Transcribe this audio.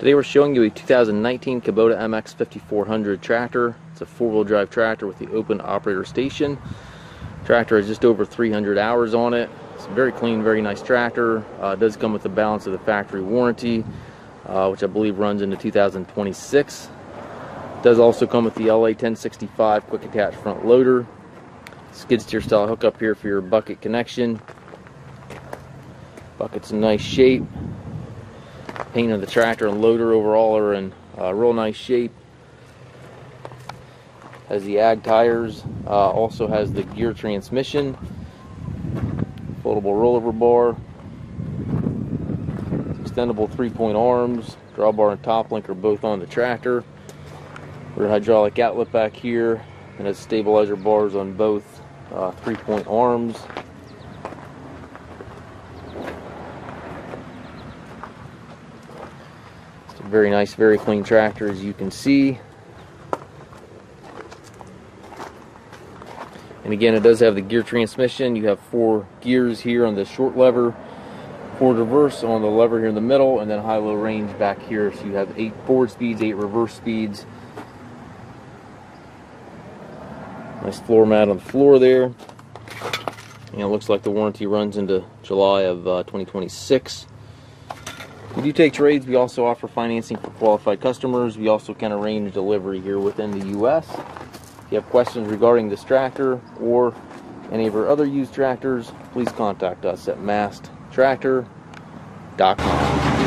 Today we're showing you a 2019 Kubota MX 5400 tractor. It's a four-wheel drive tractor with the open operator station. Tractor has just over 300 hours on it. It's a very clean, very nice tractor. Uh, does come with the balance of the factory warranty, uh, which I believe runs into 2026. It does also come with the LA 1065 quick attach front loader. Skid steer style hookup here for your bucket connection. Bucket's in nice shape paint of the tractor and loader overall are in uh, real nice shape. Has the ag tires, uh, also has the gear transmission, foldable rollover bar, extendable three-point arms, drawbar and top link are both on the tractor. Rear hydraulic outlet back here, and has stabilizer bars on both uh, three-point arms. Very nice, very clean tractor as you can see. And again, it does have the gear transmission. You have four gears here on the short lever, four reverse on the lever here in the middle, and then high-low range back here. So you have eight forward speeds, eight reverse speeds. Nice floor mat on the floor there. And it looks like the warranty runs into July of uh, 2026. We do take trades. We also offer financing for qualified customers. We also can arrange delivery here within the U.S. If you have questions regarding this tractor or any of our other used tractors, please contact us at masttractor.com.